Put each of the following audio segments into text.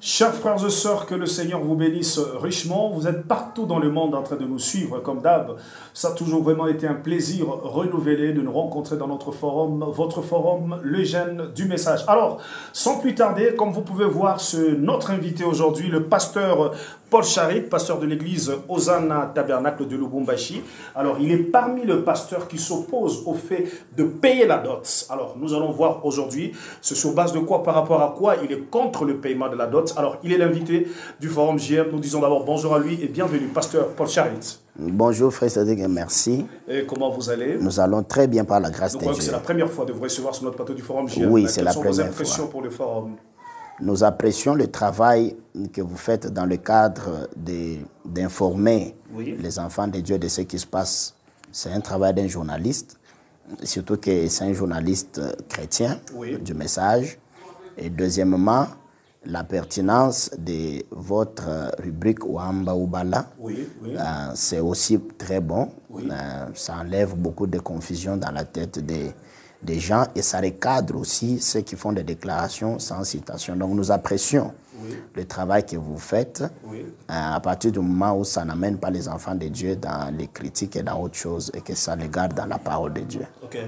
Chers frères et sœurs, que le Seigneur vous bénisse richement. Vous êtes partout dans le monde en train de nous suivre, comme d'hab. Ça a toujours vraiment été un plaisir renouvelé de nous rencontrer dans notre forum, votre forum, le gène du message. Alors, sans plus tarder, comme vous pouvez voir, ce, notre invité aujourd'hui, le pasteur Paul Charit, pasteur de l'église Hosanna Tabernacle de Lubumbashi. Alors, il est parmi les pasteurs qui s'opposent au fait de payer la dot. Alors, nous allons voir aujourd'hui, c'est sur base de quoi, par rapport à quoi il est contre le paiement de la dot. Alors, il est l'invité du Forum JM. Nous disons d'abord bonjour à lui et bienvenue, pasteur Paul Charit. Bonjour frère merci. Et comment vous allez? Nous allons très bien par la grâce de Dieu. C'est la première fois de vous recevoir sur notre plateau du Forum JM. Oui, c'est la sont première vos impressions fois. pour le Forum? Nous apprécions le travail que vous faites dans le cadre d'informer Oui. les enfants de Dieu de ce qui se passe. C'est un travail d'un journaliste, surtout que c'est un journaliste euh, chrétien Oui. du message. Et deuxièmement, la pertinence de votre euh, rubrique Wamba Ubala. Oui, oui. Euh, c'est aussi très bon. Euh, ça enlève beaucoup de confusion dans la tête des, des gens et ça recadre aussi ceux qui font des déclarations sans citation. Donc nous apprécions le travail que vous faites Oui. euh, à partir du moment où ça n'amène pas les enfants de Dieu dans les critiques et dans autre chose et que ça les garde dans la parole de Dieu. Ok.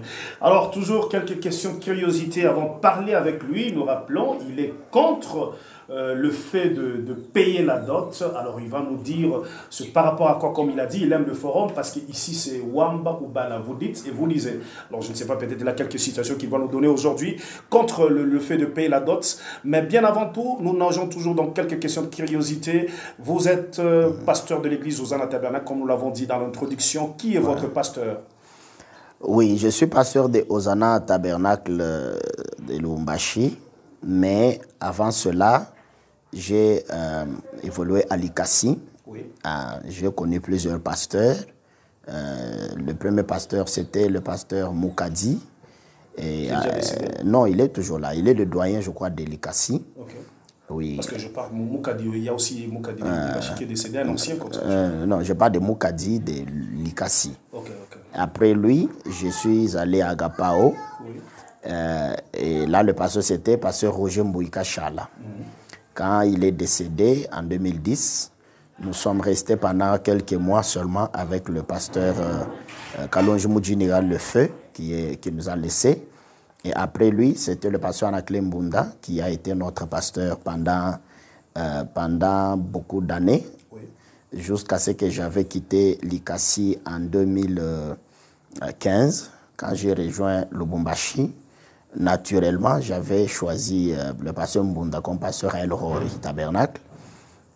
Alors, toujours quelques questions curiosité avant de parler avec lui. Nous rappelons, il est contre euh, le fait de, de payer la dot. Alors, il va nous dire ce, par rapport à quoi, comme il a dit, il aime le forum parce qu'ici c'est Wamba ou Bala. Vous dites et vous lisez. Alors, je ne sais pas, peut-être là quelques situations qu'il va nous donner aujourd'hui contre le, le fait de payer la dot. Mais bien avant tout, nous nageons toujours dans quelques questions de curiosité. Vous êtes euh, pasteur de l'église Hosanna Tabernacle, comme nous l'avons dit dans l'introduction. Qui est votre pasteur? Oui, je suis pasteur de Hosanna Tabernacle euh, de Lubumbashi, mais avant cela, j'ai euh, évolué à Likasi. Oui. Ah, j'ai connu plusieurs pasteurs. Euh, le premier pasteur, c'était le pasteur Moukadi. Et, euh, non, il est toujours là. Il est le doyen, je crois, de Likasi. Ok. Oui. Parce que je parle Moukadi, il y a aussi Moukadi qui est décédé, un ancien comme ça. Non, je parle de Moukadi de ok. Après lui, je suis allé à Agapao. Oui. Euh, et là, le pasteur, c'était pasteur Roger Mbouika Chala. Quand il est décédé en 2010, nous sommes restés pendant quelques mois seulement avec le pasteur euh, euh, Kalonji Moudjinigal Le Feu, qui, nous a laissés. Et après lui, c'était le pasteur Anakle Mbunda, qui a été notre pasteur pendant, euh, pendant beaucoup d'années, jusqu'à ce que j'avais quitté l'ICASI en 2015, quand j'ai rejoint Lubumbashi. Naturellement, j'avais choisi euh, le pasteur Mbunda comme pasteur à El Rori Tabernacle.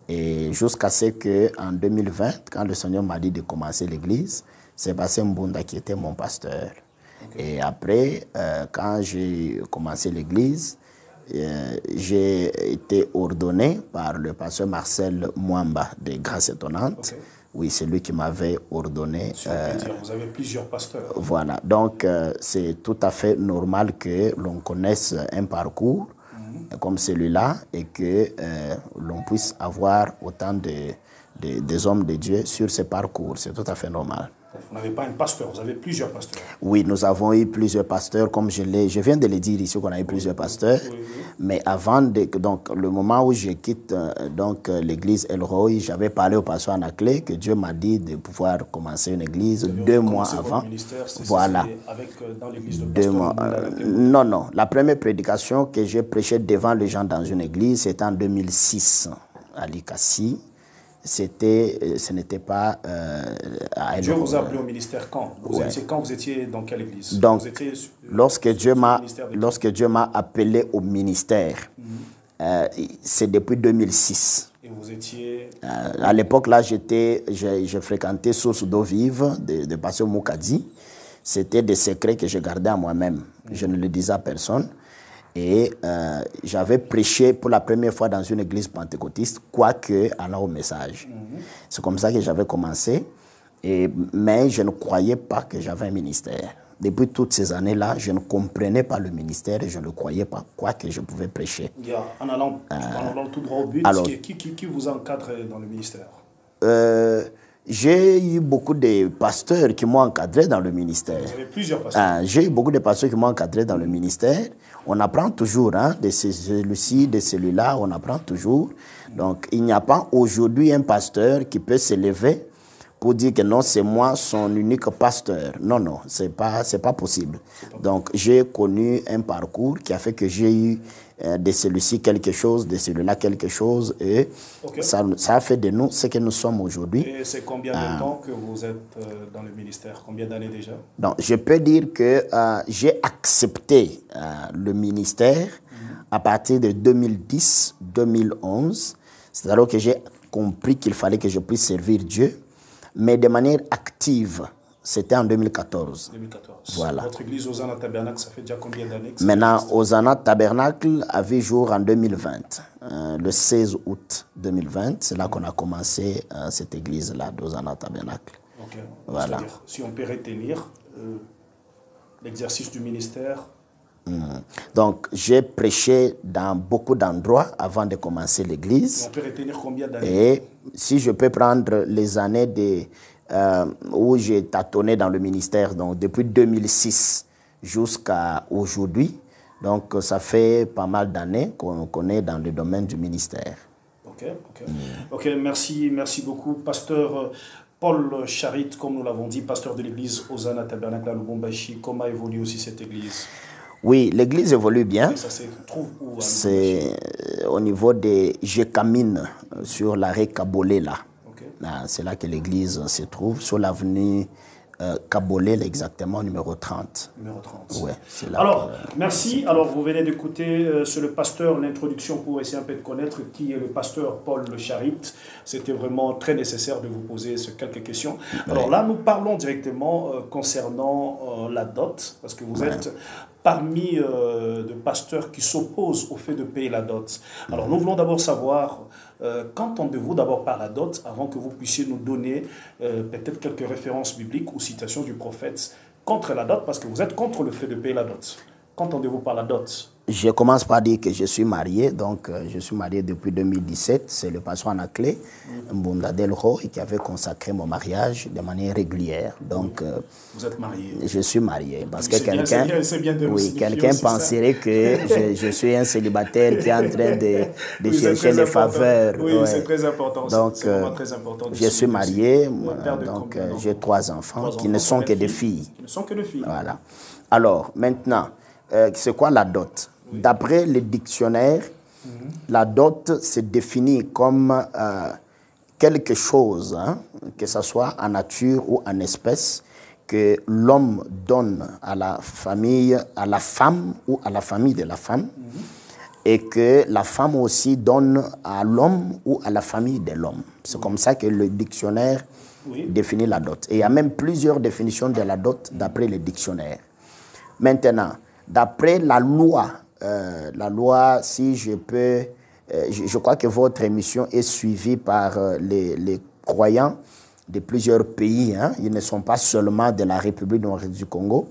Et jusqu'à ce que en 2020, quand le Seigneur m'a dit de commencer l'église, c'est pasteur Mbunda qui était mon pasteur. Et après, euh, quand j'ai commencé l'église, euh, j'ai été ordonné par le pasteur Marcel Mwamba de Grâce étonnante. Oui, c'est lui qui m'avait ordonné. Dire, vous avez plusieurs pasteurs. Voilà, donc euh, c'est tout à fait normal que l'on connaisse un parcours Mhm. comme celui-là et que euh, l'on puisse avoir autant de, de- des hommes de Dieu sur ce parcours. C'est tout à fait normal. Vous n'avez pas un pasteur, vous avez plusieurs pasteurs. Oui, nous avons eu plusieurs pasteurs, comme je, l'ai- je viens de le dire ici qu'on a eu plusieurs pasteurs. Mais avant, de, donc, le moment où je quitte euh, donc, euh, l'église El Roi, j'avais parlé au pasteur Anaclé que Dieu m'a dit de pouvoir commencer une église deux mois avant. Voilà. Avec, euh, dans l'église de Deux mois. Euh, non, non. La première prédication que j'ai prêchée devant les gens dans une église, c'était en 2006 à Likasi. C'était, euh, ce n'était pas euh, à Dieu vous a appelé au ministère quand? Vous étiez, Quand vous étiez dans quelle église? Donc, vous étiez sur- Lorsque Dieu m'a, lorsque Dieu m'a appelé au ministère, euh, c'est depuis 2006. Et vous étiez... Euh, à l'époque, là, j'étais, j'ai, j'ai fréquenté Source d'eau vive de, de Pasteur Moukadi. C'était des secrets que je gardais à moi-même. Je ne le disais à personne. Et euh, j'avais prêché pour la première fois dans une église pentecôtiste, quoique allant au message. C'est comme ça que j'avais commencé. Et, mais je ne croyais pas que j'avais un ministère. Depuis toutes ces années-là, je ne comprenais pas le ministère et je ne croyais pas quoi que je pouvais prêcher. en, allant, en allant tout droit au but, alors- qui, qui, qui- qui vous encadre dans le ministère? Euh, J'ai eu beaucoup de pasteurs qui m'ont encadré dans le ministère. Vous avez plusieurs pasteurs. Ah, J'ai eu beaucoup de pasteurs qui m'ont encadré dans le ministère. On apprend toujours, hein, de ce- celui-ci, de celui-là, on apprend toujours. Donc, il n'y a pas aujourd'hui un pasteur qui peut se lever pour dire que non, c'est moi son unique pasteur. Non, non, c'est pas, c'est pas possible. Donc, j'ai connu un parcours qui a fait que j'ai eu de celui-ci quelque chose, de celui-là quelque chose, et ça, ça a fait de nous ce que nous sommes aujourd'hui. Et c'est combien de temps que vous êtes euh, dans le ministère? Combien d'années déjà? Donc, je peux dire que euh, j'ai accepté euh, le ministère à partir de 2010-2011. C'est alors que j'ai compris qu'il fallait que je puisse servir Dieu, mais de manière active. C'était en 2014. 2014. Voilà. Votre église Hosanna Tabernacle, ça fait déjà combien d'années Maintenant, Hosanna Tabernacle avait jour en 2020, euh, le 16 août 2020. C'est là qu'on a commencé euh, cette église-là d'Hosanna Tabernacle. Ok. Voilà. Si on peut retenir euh, l'exercice du ministère, Donc, j'ai prêché dans beaucoup d'endroits avant de commencer l'église. on peut retenir combien d'années? Et si je peux prendre les années de, euh, où j'ai tâtonné dans le ministère, donc depuis 2006 jusqu'à aujourd'hui, donc ça fait pas mal d'années qu'on est dans le domaine du ministère. Ok, ok. Ok, merci, merci beaucoup. Pasteur euh, Paul Charit, comme nous l'avons dit, pasteur de l'église Hosanna Tabernacle à Lubumbashi, comment évolue aussi cette église? Oui, l'église évolue bien. Et ça se trouve où C'est au niveau des Jécamines, euh, sur l'arrêt Kabolé là. Ah, C'est là que l'église se trouve, sur l'avenue euh, Kabolé, là, exactement, numéro 30. Numéro 30. Ouais, c'est là. Alors, merci. Alors, vous venez d'écouter euh, sur le pasteur l'introduction pour essayer un peu de connaître qui est le pasteur Paul Le Charit. C'était vraiment très nécessaire de vous poser ce quelques questions. Alors là, nous parlons directement euh, concernant euh, la dot, parce que vous êtes parmi euh, de pasteurs qui s'opposent au fait de payer la dot. Alors, nous voulons d'abord savoir, euh, qu'entendez-vous d'abord par la dot, avant que vous puissiez nous donner euh, peut-être quelques références bibliques ou citations du prophète contre la dot, parce que vous êtes contre le fait de payer la dot. Qu'entendez-vous par la dot? Je commence par dire que je suis marié, donc euh, je suis marié depuis 2017. C'est le pasteur Anaclé, Mbundadel Roy, qui avait consacré mon mariage de manière régulière. Donc, euh, Vous êtes marié. je suis marié parce que quelqu'un, oui, quelqu'un penserait que je, je suis un célibataire qui est en train de, de Oui, c'est chercher les important. faveurs. Oui, ouais. c'est très important. Donc, euh, très important de je suis marié, donc j'ai trois enfants Trois qui ne sont que des filles. Qui ne sont que des filles. Voilà. Alors, maintenant, c'est quoi la dot? D'après le dictionnaire, la dot se définit comme euh, quelque chose, hein, que ce soit en nature ou en espèce, que l'homme donne à la famille, à la femme ou à la famille de la femme, et que la femme aussi donne à l'homme ou à la famille de l'homme. C'est comme ça que le dictionnaire Oui. définit la dot. Et il y a même plusieurs définitions de la dot d'après le dictionnaire. Maintenant, d'après la loi, euh, la loi, si je peux, euh, je, crois que votre émission est suivie par euh, les, croyants de plusieurs pays. hein. Ils ne sont pas seulement de la République du Congo.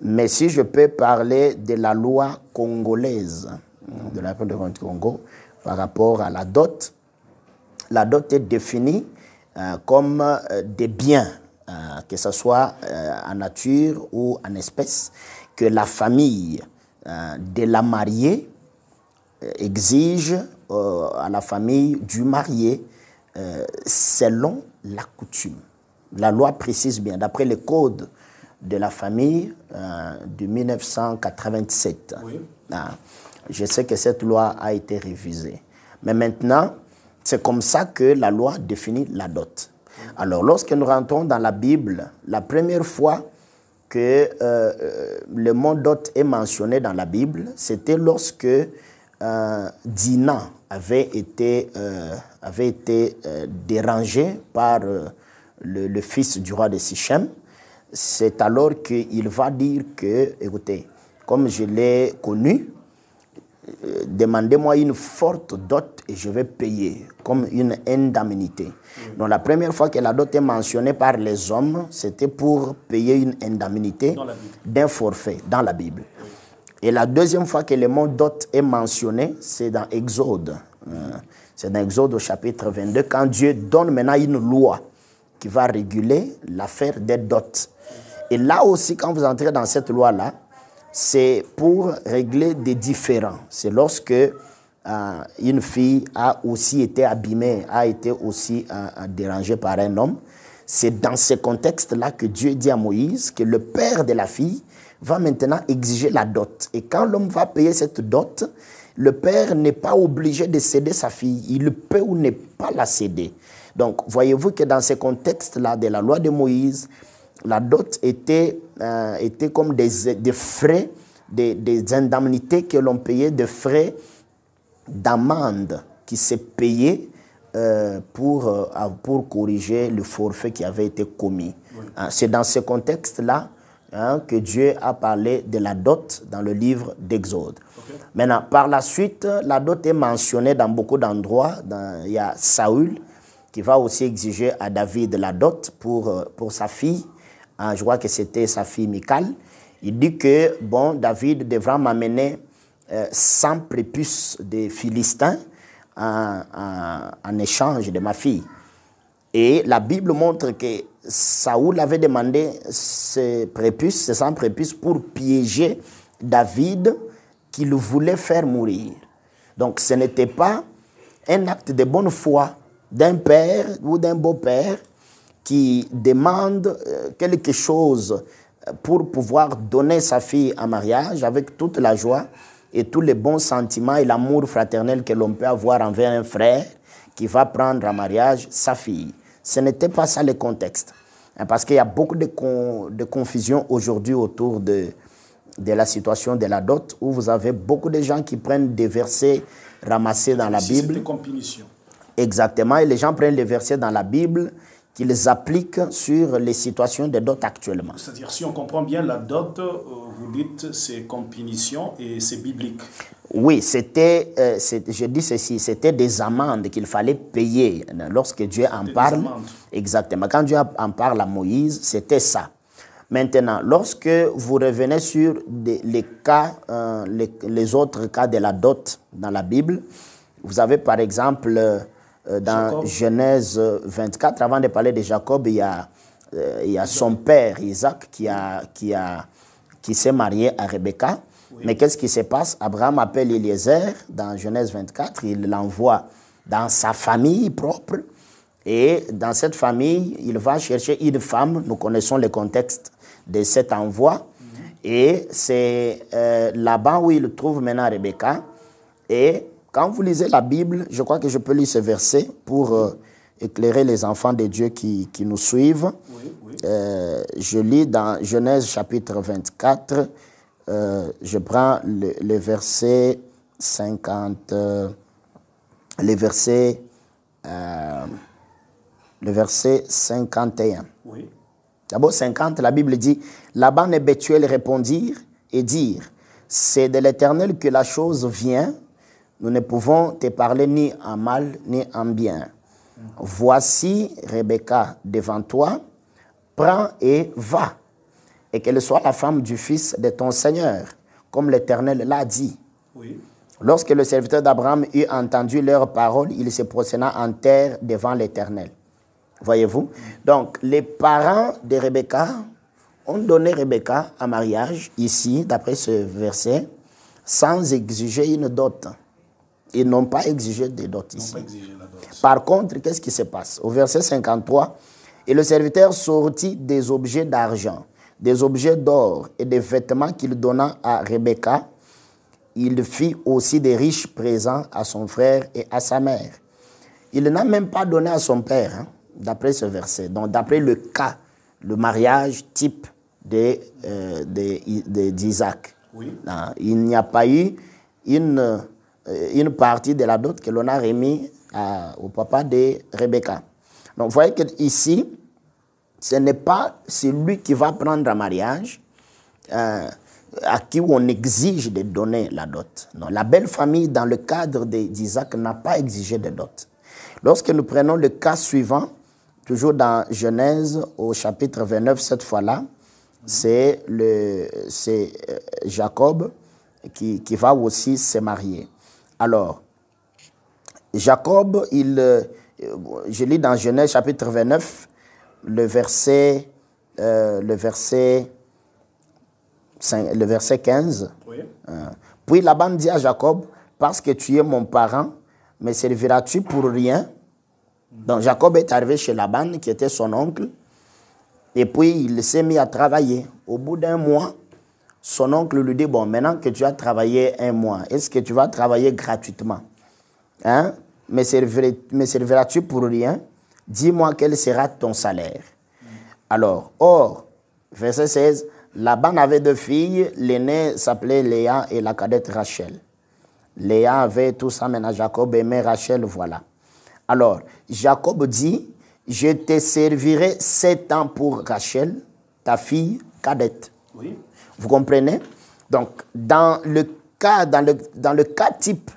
Mais si je peux parler de la loi congolaise, de la République du Congo, par rapport à la dot, la dot est définie comme des biens, que ce soit en nature ou en espèce, que la famille de la mariée euh, exige euh, à la famille du marié euh, selon la coutume. La loi précise bien, d'après le code de la famille euh, de 1987. Oui. Ah, je sais que cette loi a été révisée. Mais maintenant, c'est comme ça que la loi définit la dot. Alors, lorsque nous rentrons dans la Bible, la première fois euh, le mot dot est mentionné dans la Bible, c'était lorsque euh, Dinah avait été, euh, avait été euh, dérangée par le, le fils du roi de Sichem. C'est alors qu'il va dire que, écoutez, comme je l'ai connu, demandez-moi une forte dot et je vais payer comme une indemnité. Donc la première fois que la dot est mentionnée par les hommes, c'était pour payer une indemnité d'un forfait dans la Bible. Et la deuxième fois que le mot dot est mentionné, c'est dans Exode. Euh, C'est dans Exode au chapitre 22, quand Dieu donne maintenant une loi qui va réguler l'affaire des dots. Et là aussi, quand vous entrez dans cette loi-là, c'est pour régler des différends. C'est lorsque une fille a aussi été abîmée, a été aussi euh, dérangée par un homme. C'est dans ce contexte-là que Dieu dit à Moïse que le père de la fille va maintenant exiger la dot. Et quand l'homme va payer cette dot, le père n'est pas obligé de céder sa fille. Il peut ou ne pas la céder. Donc, voyez-vous que dans ce contexte-là de la loi de Moïse, la dot était, euh, était comme des, des frais, des, des, indemnités que l'on payait, des frais d'amende qui s'est payé euh, pour, euh, pour corriger le forfait qui avait été commis. Hein, c'est dans ce contexte-là hein, que Dieu a parlé de la dot dans le livre d'Exode. Maintenant, par la suite, la dot est mentionnée dans beaucoup d'endroits. Il y a Saül qui va aussi exiger à David la dot pour, euh, pour sa fille. Hein, je crois que c'était sa fille Michal. Il dit que, bon, David devra m'amener 100 prépuces des Philistins en, en, échange de ma fille. Et la Bible montre que Saoul avait demandé ces prépuces, ces 100 prépuces pour piéger David qu'il voulait faire mourir. Donc ce n'était pas un acte de bonne foi d'un père ou d'un beau-père qui demande euh, quelque chose pour pouvoir donner sa fille en mariage avec toute la joie et tous les bons sentiments et l'amour fraternel que l'on peut avoir envers un frère qui va prendre en mariage sa fille. Ce n'était pas ça le contexte. Hein, parce qu'il y a beaucoup de, de confusion aujourd'hui autour de, de la situation de la dot, où vous avez beaucoup de gens qui prennent des versets ramassés dans la Bible. comme punition. Exactement, et les gens prennent les versets dans la Bible qu'ils appliquent sur les situations de dot actuellement. C'est-à-dire, si on comprend bien, la dot, euh, vous dites, c'est comme punition et c'est biblique. Oui, c'était, euh, je dis ceci, c'était des amendes qu'il fallait payer lorsque Dieu en parle. Exactement. Quand Dieu en parle à Moïse, c'était ça. Maintenant, lorsque vous revenez sur les cas, euh, les, les, autres cas de la dot dans la Bible, vous avez par exemple euh, dans Genèse 24, avant de parler de Jacob, il y a, euh, il y a son père Isaac qui, a, qui, a, qui s'est marié à Rebecca. Mais qu'est-ce qui se passe? Abraham appelle Eliezer dans Genèse 24, il l'envoie dans sa famille propre. Et dans cette famille, il va chercher une femme. Nous connaissons le contexte de cet envoi. Mhm. Et c'est euh, là-bas où il trouve maintenant Rebecca. Et quand vous lisez la Bible, je crois que je peux lire ce verset pour euh, éclairer les enfants de Dieu qui, qui nous suivent. Oui, oui. Euh, je lis dans Genèse chapitre 24, euh, je prends le, le, verset 50, euh, le verset, euh, le verset 51. Oui. D'abord 50, la Bible dit, Laban et Bethuel répondirent et dirent, c'est de l'Éternel que la chose vient, nous ne pouvons te parler ni en mal ni en bien. Voici Rebecca devant toi, prends et va, et qu'elle soit la femme du fils de ton Seigneur, comme l'Éternel l'a dit. Lorsque le serviteur d'Abraham eut entendu leurs paroles, il se prosterna en terre devant l'Éternel. Voyez-vous? Donc, les parents de Rebecca ont donné Rebecca en mariage, ici, d'après ce verset, sans exiger une dot. Ils n'ont pas exigé des dots ici. Par contre, qu'est-ce qui se passe? Au verset 53, et le serviteur sortit des objets d'argent, des objets d'or et des vêtements qu'il donna à Rebecca. Il fit aussi des riches présents à son frère et à sa mère. Il n'a même pas donné à son père, hein, d'après ce verset. Donc, d'après le cas, le mariage type d'Isaac. De, de, oui. Il n'y a pas eu une euh, une partie de la dot que l'on a remis au papa de Rebecca. Donc, vous voyez qu'ici, ce n'est pas celui qui va prendre un mariage euh, à qui on exige de donner la dot. Non, la belle famille, dans le cadre d'Isaac, n'a pas exigé de dot. Lorsque nous prenons le cas suivant, toujours dans Genèse, au chapitre 29, cette fois-là, c'est euh, Jacob qui, qui va aussi se marier. Alors, Jacob, il, euh, je lis dans Genèse chapitre 29, le verset, euh, le verset, cin- le verset 15. Oui. Euh, Puis Laban dit à Jacob, parce que tu es mon parent, me serviras-tu pour rien? Donc Jacob est arrivé chez Laban, qui était son oncle, et puis il s'est mis à travailler. Au bout d'un mois, son oncle lui dit, bon, maintenant que tu as travaillé un mois, est-ce que tu vas travailler gratuitement? Hein? Me, serviras-tu pour rien? Dis-moi quel sera ton salaire. Alors, or, verset 16, Laban avait deux filles, l'aînée s'appelait Léa et la cadette Rachel. Léa avait tout ça, maintenant Jacob aimait Rachel, voilà. Alors, Jacob dit, je te servirai sept ans pour Rachel, ta fille cadette. Oui. Vous comprenez? Donc, dans le cas, dans le, dans le cas type,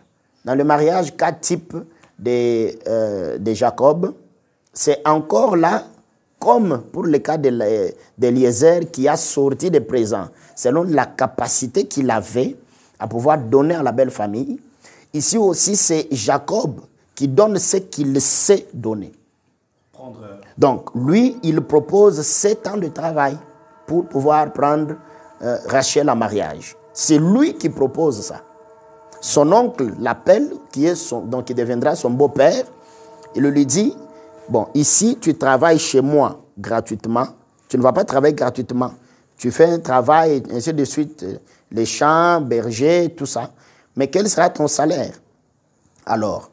dans le mariage cas type de, euh, de Jacob, c'est encore là, comme pour le cas de d'Eliezer qui a sorti des présents, selon la capacité qu'il avait à pouvoir donner à la belle famille. Ici aussi, c'est Jacob qui donne ce qu'il sait donner. Prendre. euh, Donc, lui, il propose sept ans de travail pour pouvoir prendre euh, Rachel en mariage. C'est lui qui propose ça. Son oncle l'appelle, qui, est son, donc qui deviendra son beau-père. Il lui dit, bon, ici, tu travailles chez moi gratuitement. Tu ne vas pas travailler gratuitement. Tu fais un travail, ainsi de suite, euh, les champs, bergers, tout ça. Mais quel sera ton salaire? Alors,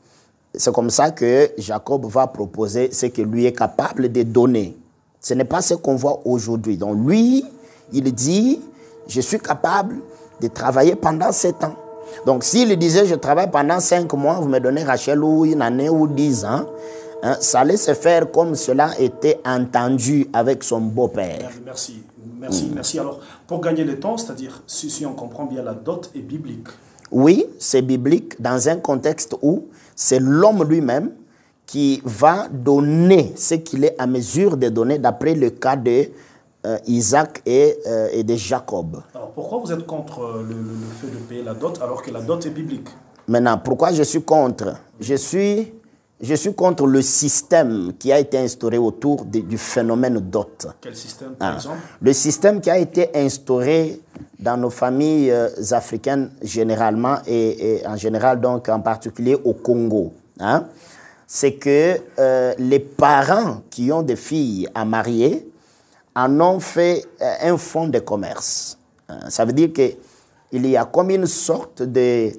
c'est comme ça que Jacob va proposer ce que lui est capable de donner. Ce n'est pas ce qu'on voit aujourd'hui. Donc lui, il dit, je suis capable de travailler pendant sept ans. Donc s'il disait, je travaille pendant cinq mois, vous me donnez Rachel ou une année ou dix ans, hein, ça allait se faire comme cela était entendu avec son beau-père. Merci. Merci, merci. Alors, pour gagner le temps, c'est-à-dire, si, si on comprend bien, la dot est biblique. Oui, c'est biblique dans un contexte où c'est l'homme lui-même qui va donner ce qu'il est à mesure de donner d'après le cas de Isaac et, euh, et de Jacob. Alors, pourquoi vous êtes contre euh, le, le- le fait de payer la dot alors que la dot est biblique? Maintenant, pourquoi je suis contre? Je suis, je suis contre le système qui a été instauré autour de- du phénomène dot. Quel système, par Ah. exemple? Le système qui a été instauré dans nos familles euh, africaines généralement et, et en général donc en particulier au Congo, hein, c'est que euh, les parents qui ont des filles à marier en ont fait euh, un fonds de commerce. Hein, Ça veut dire que il y a comme une sorte de,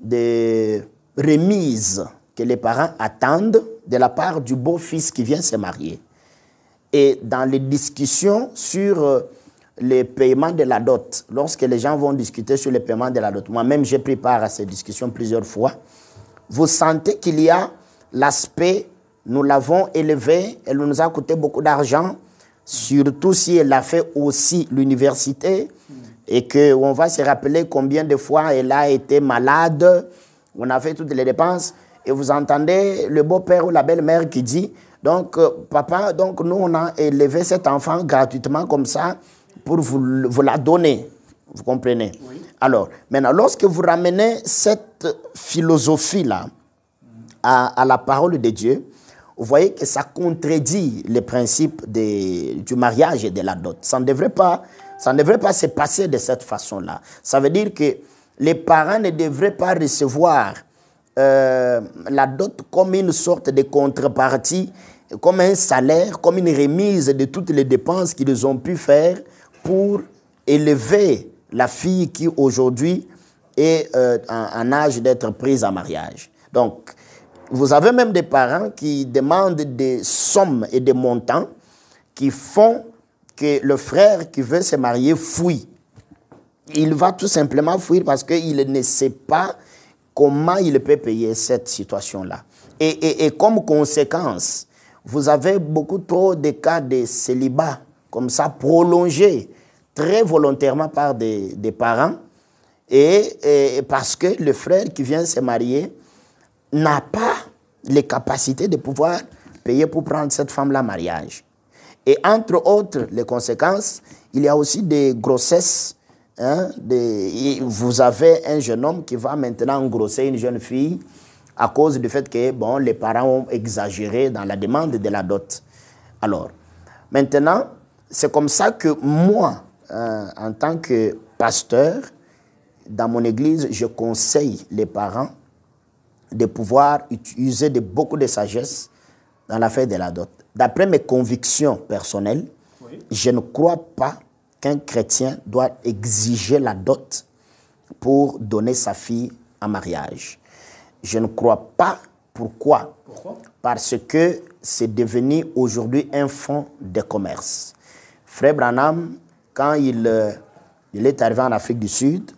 de remise que les parents attendent de la part du beau-fils qui vient se marier et dans les discussions sur euh, les paiements de la dot, lorsque les gens vont discuter sur les paiements de la dot, moi-même j'ai pris part à ces discussions plusieurs fois, vous sentez qu'il y a l'aspect, nous l'avons élevé, elle nous a coûté beaucoup d'argent, surtout si elle a fait aussi l'université, et qu'on va se rappeler combien de fois elle a été malade, on a fait toutes les dépenses, et vous entendez le beau-père ou la belle-mère qui dit, donc euh, papa, donc nous on a élevé cet enfant gratuitement comme ça pour vous, vous la donner. Vous comprenez? Alors, maintenant, lorsque vous ramenez cette philosophie-là à, à la parole de Dieu, vous voyez que ça contredit les principes du mariage et de la dot. Ça ne devrait pas, ça ne devrait pas se passer de cette façon-là. Ça veut dire que les parents ne devraient pas recevoir euh, la dot comme une sorte de contrepartie, comme un salaire, comme une remise de toutes les dépenses qu'ils ont pu faire pour élever la fille qui aujourd'hui est euh, en, en âge d'être prise en mariage. Donc, vous avez même des parents qui demandent des sommes et des montants qui font que le frère qui veut se marier fuit. Il va tout simplement fuir parce qu'il ne sait pas comment il peut payer cette situation-là. Et, et- et comme conséquence, vous avez beaucoup trop de cas de célibat comme ça prolongés très volontairement par des, des parents et, et parce que le frère qui vient se marier n'a pas les capacités de pouvoir payer pour prendre cette femme-là mariage. Et entre autres, les conséquences, il y a aussi des grossesses. hein, des- vous avez un jeune homme qui va maintenant engrosser une jeune fille à cause du fait que bon, les parents ont exagéré dans la demande de la dot. Alors, Maintenant, c'est comme ça que moi, euh, en tant que pasteur, dans mon église, je conseille les parents de pouvoir utiliser de beaucoup de sagesse dans l'affaire de la dot. D'après mes convictions personnelles, je ne crois pas qu'un chrétien doit exiger la dot pour donner sa fille en mariage. Je ne crois pas. Pourquoi? Pourquoi? Parce que c'est devenu aujourd'hui un fonds de commerce. Frère Branham, quand il, euh, il est arrivé en Afrique du Sud,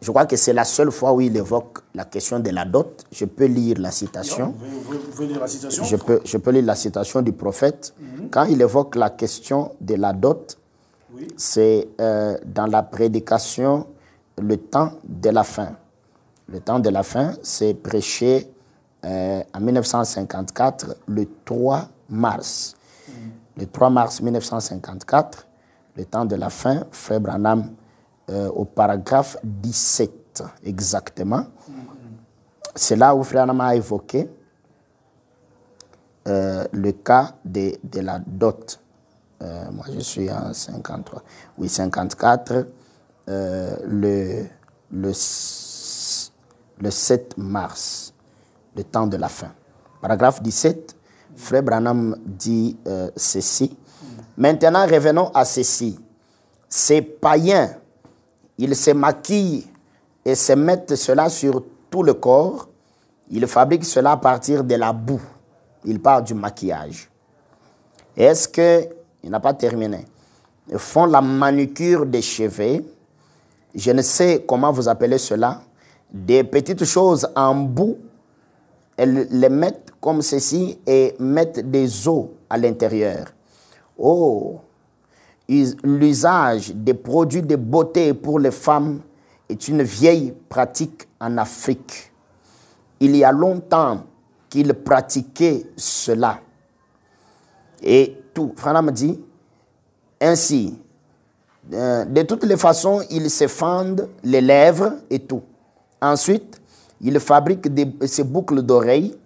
je crois que c'est la seule fois où il évoque la question de la dot. Je peux lire la citation. Vous, vous- lire la citation Je peux, je peux lire la citation du prophète. Quand il évoque la question de la dot, Oui. c'est euh, dans la prédication le temps de la fin. Le temps de la fin, c'est prêché euh, en 1954, le 3 mars. Le 3 mars 1954, le temps de la fin, Frère Branham, euh, au paragraphe 17 exactement, c'est là où Frère Branham a évoqué euh, le cas de, de la dot. Euh, moi, je suis en 53. Oui, 54, euh, le, le, le 7 mars, le temps de la fin. Paragraphe 17, Frère Branham dit ceci. Maintenant, revenons à ceci. Ces païens, ils se maquillent et se mettent cela sur tout le corps. Ils fabriquent cela à partir de la boue. Ils parlent du maquillage. Est-ce que, il n'a pas terminé, ils font la manucure des cheveux, je ne sais comment vous appelez cela, des petites choses en bout, elles les mettent comme ceci et mettent des os à l'intérieur. Oh, l'usage des produits de beauté pour les femmes est une vieille pratique en Afrique. Il y a longtemps qu'ils pratiquaient cela. Et tout, Franam dit, ainsi, euh, de toutes les façons, ils se fendent les lèvres et tout. Ensuite, ils fabriquent ces boucles d'oreilles.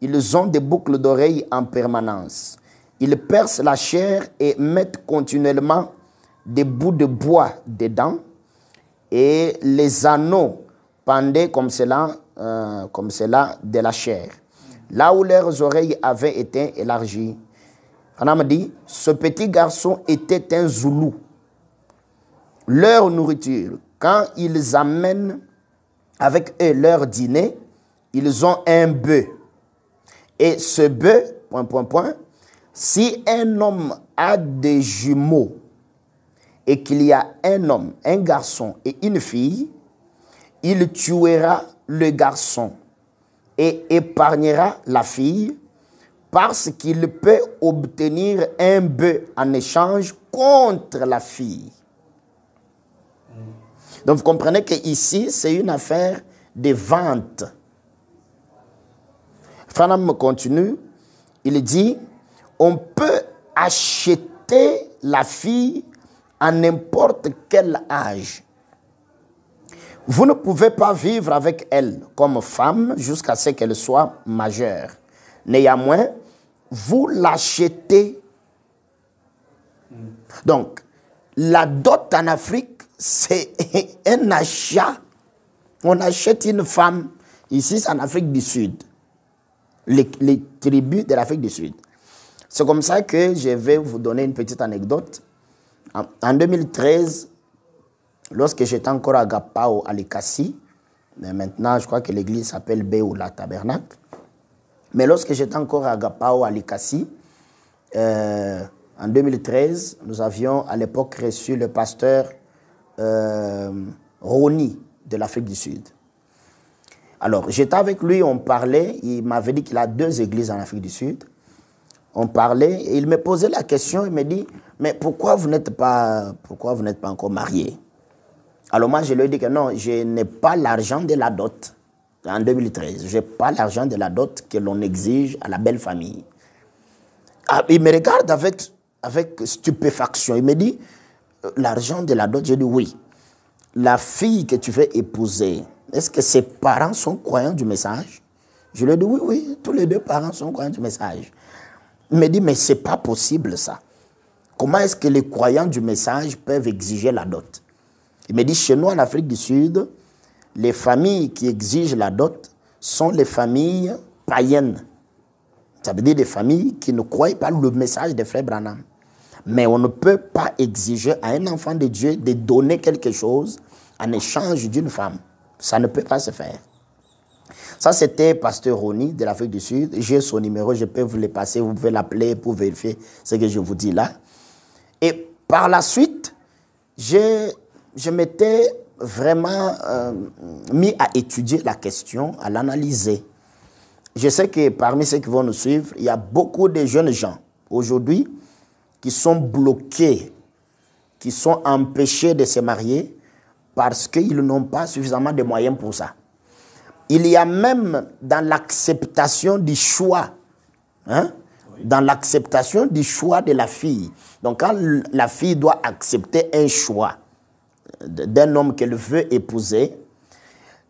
Ils ont des boucles d'oreilles en permanence. Ils percent la chair et mettent continuellement des bouts de bois dedans et les anneaux pendaient comme cela, euh, comme cela de la chair. Là où leurs oreilles avaient été élargies. Franam dit, ce petit garçon était un zoulou. Leur nourriture, quand ils amènent avec eux leur dîner, ils ont un bœuf. Et ce bœuf, point, point, point, si un homme a des jumeaux et qu'il y a un homme, un garçon et une fille, il tuera le garçon et épargnera la fille parce qu'il peut obtenir un bœuf en échange contre la fille. Donc vous comprenez que ici c'est une affaire de vente. Franham continue, il dit, on peut acheter la fille à n'importe quel âge. Vous ne pouvez pas vivre avec elle comme femme jusqu'à ce qu'elle soit majeure. Néanmoins, vous l'achetez. Donc, la dot en Afrique, c'est un achat. On achète une femme. Ici, en Afrique du Sud. Les tribus de l'Afrique du Sud. C'est comme ça que je vais vous donner une petite anecdote. En, en 2013, lorsque j'étais encore à Gapao, à Likasi, mais maintenant je crois que l'église s'appelle Béoula Tabernacle, mais lorsque j'étais encore à Gapao, à Likasi, euh, en 2013, nous avions à l'époque reçu le pasteur euh, Roni de l'Afrique du Sud. Alors, j'étais avec lui, on parlait, il m'avait dit qu'il a deux églises en Afrique du Sud. On parlait, il me posait la question, il me dit, mais pourquoi vous n'êtes pas, pourquoi vous n'êtes pas encore marié? Alors moi, je lui ai dit que non, je n'ai pas l'argent de la dot en 2013. Je n'ai pas l'argent de la dot que l'on exige à la belle famille. Ah, il me regarde avec, avec stupéfaction. Il me dit, euh, l'argent de la dot, j'ai dit oui. La fille que tu veux épouser, est-ce que ses parents sont croyants du message? Je lui ai dit oui, oui, tous les deux parents sont croyants du message. Il me dit, mais c'est pas possible ça. Comment est-ce que les croyants du message peuvent exiger la dot? Il me dit, chez nous en Afrique du Sud, les familles qui exigent la dot sont les familles païennes. Ça veut dire des familles qui ne croient pas le message des frères Branham. Mais on ne peut pas exiger à un enfant de Dieu de donner quelque chose en échange d'une femme. Ça ne peut pas se faire. Ça, c'était Pasteur Roni de l'Afrique du Sud. J'ai son numéro, je peux vous le passer, vous pouvez l'appeler pour vérifier ce que je vous dis là. Et par la suite, je, je m'étais vraiment euh, mis à étudier la question, à l'analyser. Je sais que parmi ceux qui vont nous suivre, il y a beaucoup de jeunes gens aujourd'hui qui sont bloqués, qui sont empêchés de se marier parce qu'ils n'ont pas suffisamment de moyens pour ça. Il y a même dans l'acceptation du choix, hein, dans l'acceptation du choix de la fille. Donc quand la fille doit accepter un choix d'un homme qu'elle veut épouser,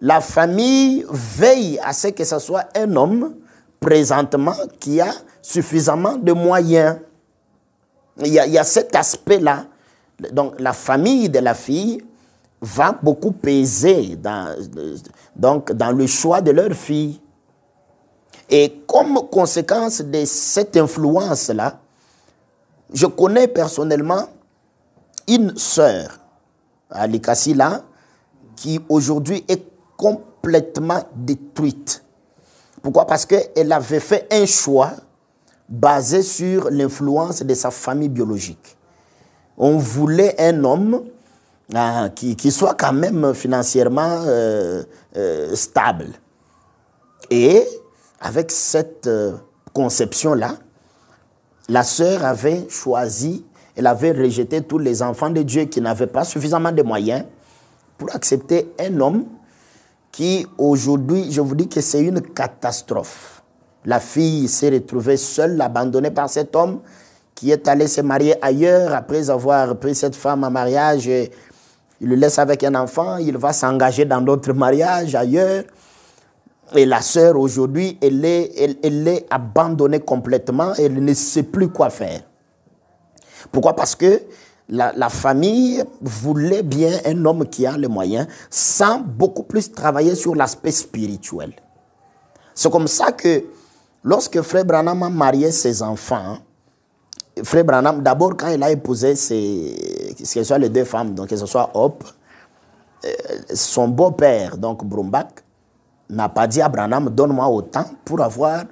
la famille veille à ce que ce soit un homme présentement qui a suffisamment de moyens. Il y a, il y a cet aspect-là. Donc la famille de la fille va beaucoup peser dans, donc, dans le choix de leur fille. Et comme conséquence de cette influence-là, je connais personnellement une sœur, Alikassi là, qui aujourd'hui est complètement détruite. Pourquoi? Parce qu'elle avait fait un choix basé sur l'influence de sa famille biologique. On voulait un homme ah, qui, soit quand même financièrement euh, euh, stable. Et avec cette euh, conception-là, la sœur avait choisi, elle avait rejeté tous les enfants de Dieu qui n'avaient pas suffisamment de moyens pour accepter un homme qui aujourd'hui, je vous dis que c'est une catastrophe. La fille s'est retrouvée seule, abandonnée par cet homme qui est allé se marier ailleurs après avoir pris cette femme en mariage il le laisse avec un enfant, il va s'engager dans d'autres mariages ailleurs. Et la sœur, aujourd'hui, elle est, abandonnée complètement, elle ne sait plus quoi faire. Pourquoi? Parce que la, la, famille voulait bien un homme qui a les moyens, sans beaucoup plus travailler sur l'aspect spirituel. C'est comme ça que lorsque Frère Branham a marié ses enfants, Frère Branham, d'abord, quand il a épousé ses, que ce soit les deux femmes, donc que ce soit Hop, euh, son beau-père, donc Brumbach, n'a pas dit à Branham, donne-moi autant pour avoir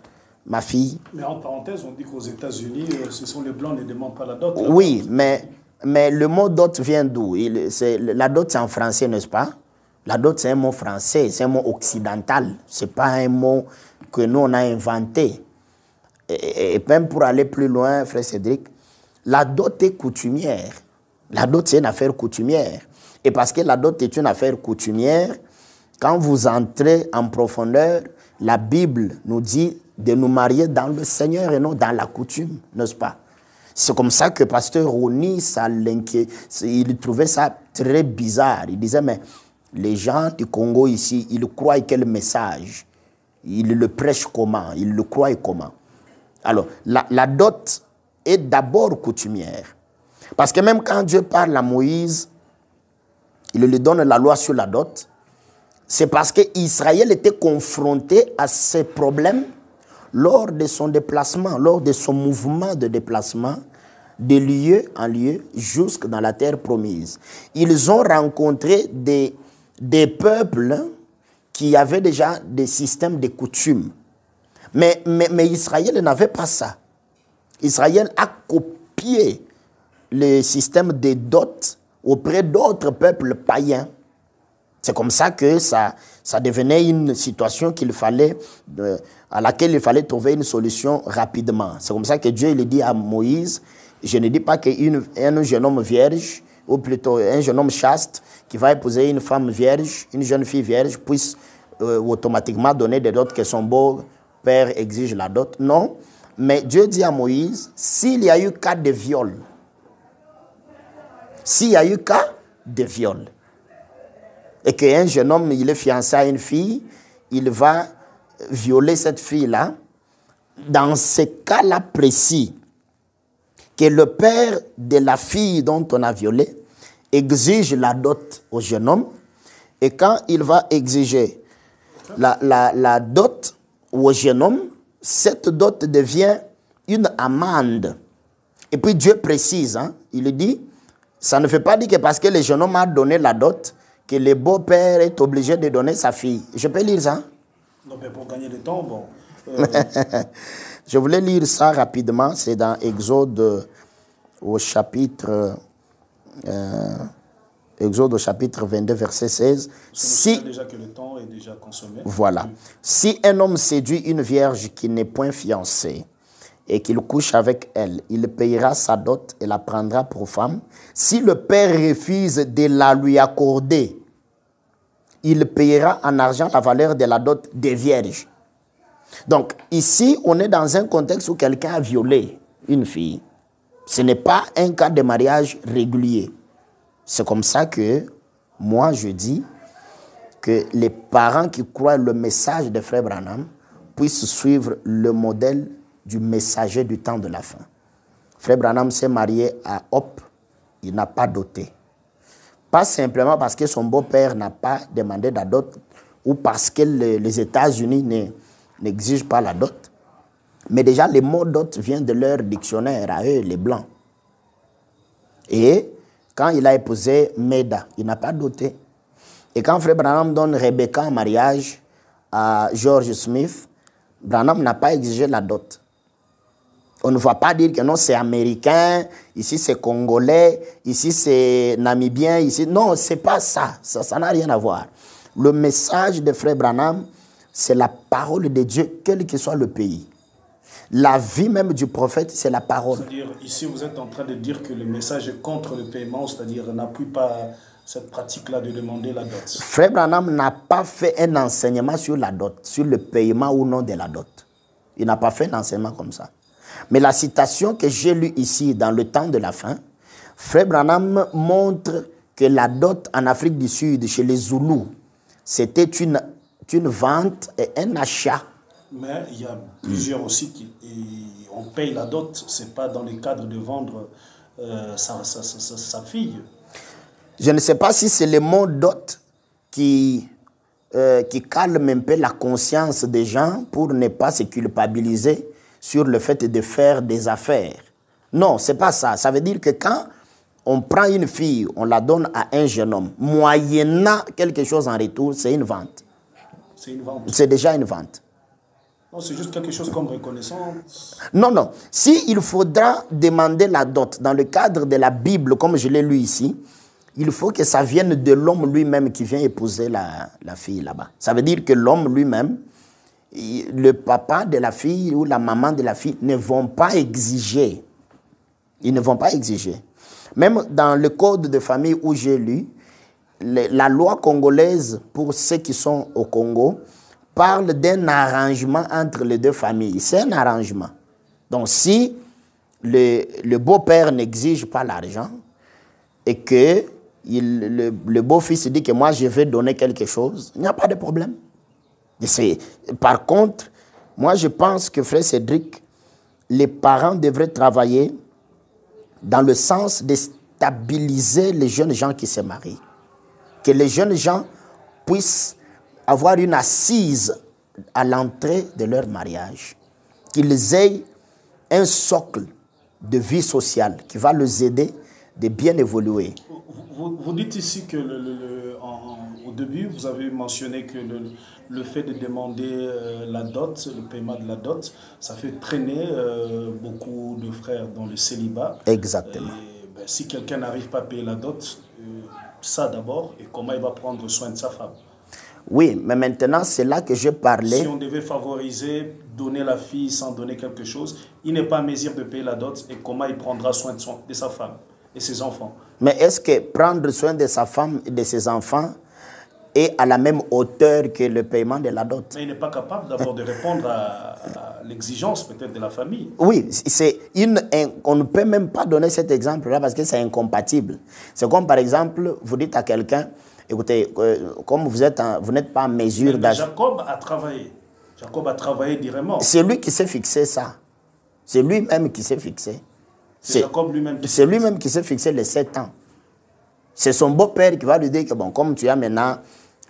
ma fille. Mais en parenthèse, on dit qu'aux États-Unis, euh, ce sont les Blancs qui ne demandent pas la dot. oui, mais, mais le mot dot vient d'où? La dot, c'est en français, n'est-ce pas? La dot, c'est un mot français, c'est un mot occidental. Ce n'est pas un mot que nous, on a inventé et, même pour aller plus loin, frère Cédric, la dot est coutumière. La dot, c'est une affaire coutumière. Et parce que la dot est une affaire coutumière, quand vous entrez en profondeur, la Bible nous dit de nous marier dans le Seigneur et non dans la coutume, n'est-ce pas? C'est comme ça que pasteur Roni, ça il trouvait ça très bizarre. Il disait, mais les gens du Congo ici, ils croient quel message? Ils le prêchent comment? Ils le croient comment? Alors, la, dot est d'abord coutumière. Parce que même quand Dieu parle à Moïse, il lui donne la loi sur la dot, c'est parce qu'Israël était confronté à ces problèmes lors de son déplacement, lors de son mouvement de déplacement de lieu en lieu jusque dans la terre promise. Ils ont rencontré des, des peuples qui avaient déjà des systèmes de coutumes mais, mais, Israël n'avait pas ça. Israël a copié le système des dots auprès d'autres peuples païens. C'est comme ça que ça, ça devenait une situation qu'il fallait, à laquelle il fallait trouver une solution rapidement. C'est comme ça que Dieu il dit à Moïse, je ne dis pas qu'un jeune homme vierge, ou plutôt un jeune homme chaste, qui va épouser une femme vierge, une jeune fille vierge, puisse euh, automatiquement donner des dots qui sont beaux père exige la dot. Non. Mais Dieu dit à Moïse, s'il y a eu cas de viol, s'il y a eu cas de viol, et qu'un jeune homme, il est fiancé à une fille, il va violer cette fille-là, dans ces cas-là précis, que le père de la fille dont on a violé exige la dot au jeune homme, et quand il va exiger la, la dot au jeune homme, cette dot devient une amende. Et puis Dieu précise, hein, il dit, ça ne fait pas dire que parce que le jeune homme a donné la dot, que le beau-père est obligé de donner sa fille. Je peux lire ça? Non, mais pour gagner du temps, bon. Je voulais lire ça rapidement, c'est dans Exode au chapitre, euh, Exode au chapitre 22, verset 16. Si déjà que le temps est déjà consommé. Voilà. Si un homme séduit une vierge qui n'est point fiancée et qu'il couche avec elle, il payera sa dot et la prendra pour femme. Si le père refuse de la lui accorder, il payera en argent la valeur de la dot des vierges. Donc ici, on est dans un contexte où quelqu'un a violé une fille. Ce n'est pas un cas de mariage régulier. C'est comme ça que moi je dis que les parents qui croient le message de Frère Branham puissent suivre le modèle du messager du temps de la fin. Frère Branham s'est marié à Hop, il n'a pas doté. Pas simplement parce que son beau-père n'a pas demandé la dot ou parce que les États-Unis n'exigent pas la dot. Mais déjà, le mot dot vient de leur dictionnaire à eux, les Blancs. Et quand il a épousé Meda, il n'a pas doté. Et quand Frère Branham donne Rebecca en mariage à George Smith, Branham n'a pas exigé la dot. On ne va pas dire que non, c'est américain, ici c'est congolais, ici c'est namibien, ici. Non, c'est pas ça. Ça n'a rien à voir. Le message de Frère Branham, c'est la parole de Dieu, quel que soit le pays. La vie même du prophète, c'est la parole. C'est-à-dire, ici, vous êtes en train de dire que le message est contre le paiement, c'est-à-dire n'appuie pas cette pratique-là de demander la dot. Frère Branham n'a pas fait un enseignement sur la dot, sur le paiement ou non de la dot. Il n'a pas fait un enseignement comme ça. Mais la citation que j'ai lue ici dans le temps de la fin, Frère Branham montre que la dot en Afrique du Sud, chez les Zoulous, c'était une, une vente et un achat mais il y a plusieurs aussi qui on paye la dot, c'est pas dans le cadre de vendre euh, sa, sa, sa, sa, fille. Je ne sais pas si c'est le mot dot qui, euh, qui calme un peu la conscience des gens pour ne pas se culpabiliser sur le fait de faire des affaires. Non, c'est pas ça. Ça veut dire que quand on prend une fille, on la donne à un jeune homme, moyennant quelque chose en retour, c'est une vente. C'est une vente. C'est déjà une vente. Non, c'est juste quelque chose comme reconnaissance. Non, non. Si faudra demander la dot dans le cadre de la Bible, comme je l'ai lu ici, il faut que ça vienne de l'homme lui-même qui vient épouser la, la fille là-bas. Ça veut dire que l'homme lui-même, le papa de la fille ou la maman de la fille ne vont pas exiger. Ils ne vont pas exiger. Même dans le code de famille où j'ai lu, la loi congolaise pour ceux qui sont au Congo, parle d'un arrangement entre les deux familles. C'est un arrangement. Donc si le, le beau-père n'exige pas l'argent et que le, le beau-fils dit que moi je vais donner quelque chose, il n'y a pas de problème. Par contre, moi je pense que frère Cédric, les parents devraient travailler dans le sens de stabiliser les jeunes gens qui se marient. Que les jeunes gens puissent avoir une assise à l'entrée de leur mariage, qu'ils aient un socle de vie sociale qui va les aider de bien évoluer. Vous, vous dites ici que le, le, en, au début, vous avez mentionné que le, le fait de demander euh, la dot, le paiement de la dot, ça fait traîner euh, beaucoup de frères dans le célibat. Exactement. Et, ben, si quelqu'un n'arrive pas à payer la dot, euh, ça d'abord, et comment il va prendre soin de sa femme? Oui, mais maintenant, c'est là que je parlais. Si on devait favoriser, donner la fille sans donner quelque chose, il n'est pas à mesure de payer la dot et comment il prendra soin de, son, de sa femme et ses enfants. Mais est-ce que prendre soin de sa femme et de ses enfants est à la même hauteur que le paiement de la dot? Mais il n'est pas capable d'abord de répondre à, à l'exigence peut-être de la famille. Oui, c'est une, on ne peut même pas donner cet exemple-là parce que c'est incompatible. C'est comme par exemple, vous dites à quelqu'un, écoutez, euh, comme vous êtes, en, vous n'êtes pas en mesure d'agir. Jacob a travaillé. Jacob a travaillé directement. C'est lui qui s'est fixé ça. C'est lui-même qui s'est fixé. C'est Jacob lui-même qui C'est lui-même qui s'est fixé les sept ans. C'est son beau-père qui va lui dire que, bon, comme tu as maintenant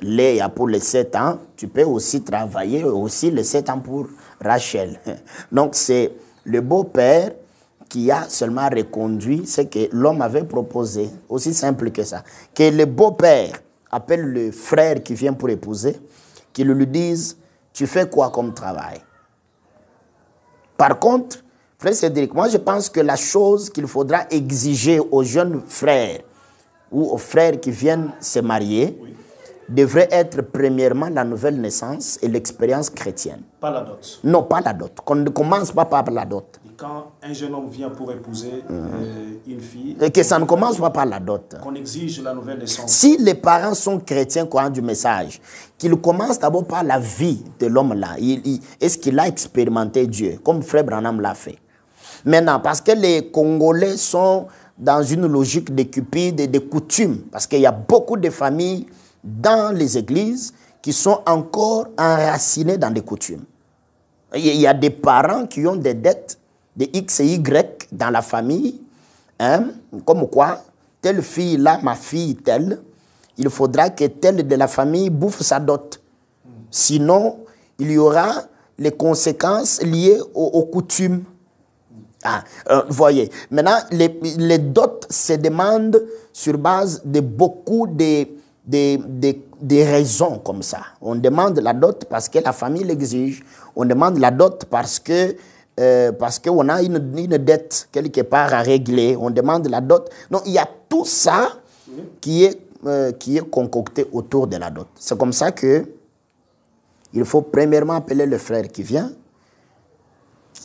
Léa pour les sept ans, tu peux aussi travailler aussi les sept ans pour Rachel. Donc, c'est le beau-père qui a seulement reconduit ce que l'homme avait proposé. Aussi simple que ça. Que le beau-père appelle le frère qui vient pour épouser, qu'il lui dise, tu fais quoi comme travail? Par contre, frère Cédric, moi je pense que la chose qu'il faudra exiger aux jeunes frères ou aux frères qui viennent se marier devrait être premièrement la nouvelle naissance et l'expérience chrétienne. Pas la dot. Non, pas la dot. Qu'on ne commence pas par la dot. Quand un jeune homme vient pour épouser euh, une fille, Et que ça ne commence pas par la dot. qu'on exige la nouvelle naissance. Si les parents sont chrétiens croyants du message, qu'ils commencent d'abord par la vie de l'homme-là. Est-ce qu'il a expérimenté Dieu, comme Frère Branham l'a fait? Maintenant, parce que les Congolais sont dans une logique de cupide et de coutumes, parce qu'il y a beaucoup de familles dans les églises qui sont encore enracinées dans des coutumes. Il y a des parents qui ont des dettes de X et Y dans la famille, hein, comme quoi, telle fille-là, ma fille telle, il faudra que telle de la famille bouffe sa dot. Sinon, il y aura les conséquences liées aux, aux coutumes. Ah, euh, voyez, maintenant, les, les dots se demandent sur base de beaucoup de, de, de- de raisons comme ça. On demande la dot parce que la famille l'exige. On demande la dot parce que euh, parce qu'on a une, une dette quelque part à régler. On demande la dot. Donc, il y a tout ça qui est, euh, qui est concocté autour de la dot. C'est comme ça que il faut premièrement appeler le frère qui vient,